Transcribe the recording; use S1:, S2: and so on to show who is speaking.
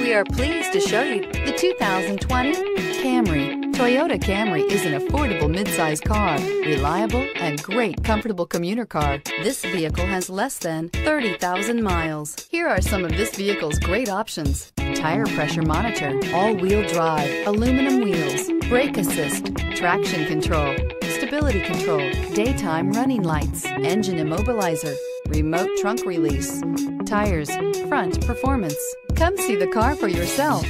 S1: We are pleased to show you the 2020 Camry. Toyota Camry is an affordable midsize car, reliable and great comfortable commuter car. This vehicle has less than 30,000 miles. Here are some of this vehicle's great options. Tire pressure monitor, all-wheel drive, aluminum wheels, brake assist, traction control, stability control, daytime running lights, engine immobilizer, remote trunk release, tires, front performance. Come see the car for yourself.